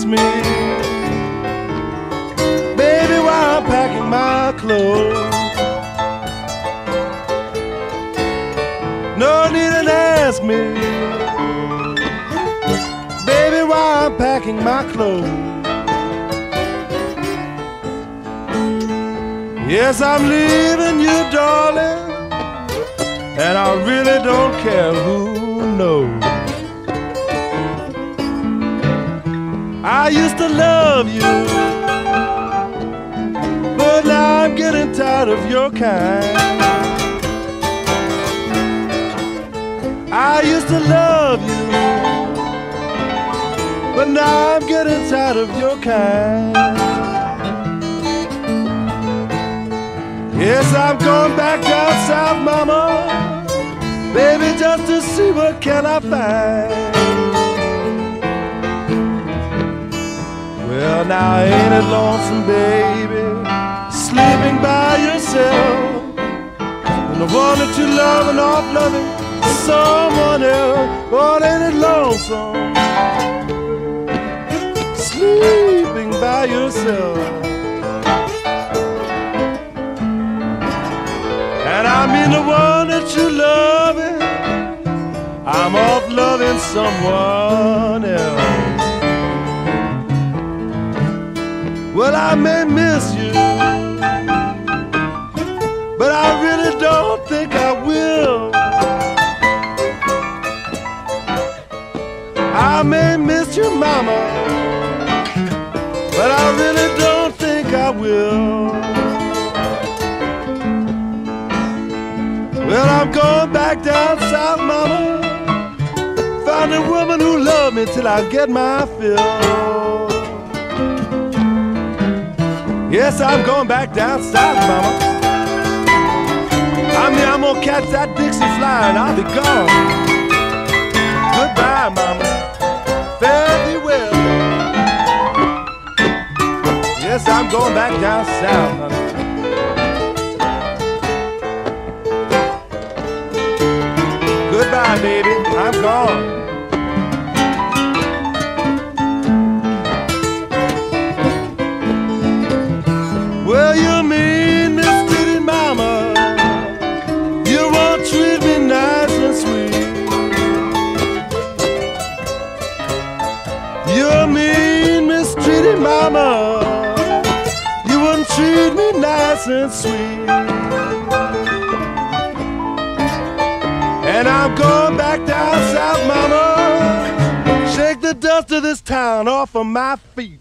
me, baby, while I'm packing my clothes. No need to ask me, baby, while I'm packing my clothes. Yes, I'm leaving you, darling, and I really don't care who knows. I used to love you, but now I'm getting tired of your kind. I used to love you, but now I'm getting tired of your kind. Yes, I'm going back down south, mama. Baby, just to see what can I find. Well, now ain't it lonesome, baby, sleeping by yourself? And the one that you love and off loving someone else. But ain't it lonesome, sleeping by yourself? And I mean the one that you loving, I'm off loving someone else. Well, I may miss you, but I really don't think I will. I may miss your mama, but I really don't think I will. Well, I'm going back down south, mama. Find a woman who love me till I get my fill. Yes, I'm going back down south, mama. I mean, I'm gonna catch that Dixie fly and I'll be gone. Goodbye, mama. Fare thee well. Yes, I'm going back down south. Goodbye, baby. I'm gone. Nice and sweet. And I'm going back down south, mama. Shake the dust of this town off of my feet.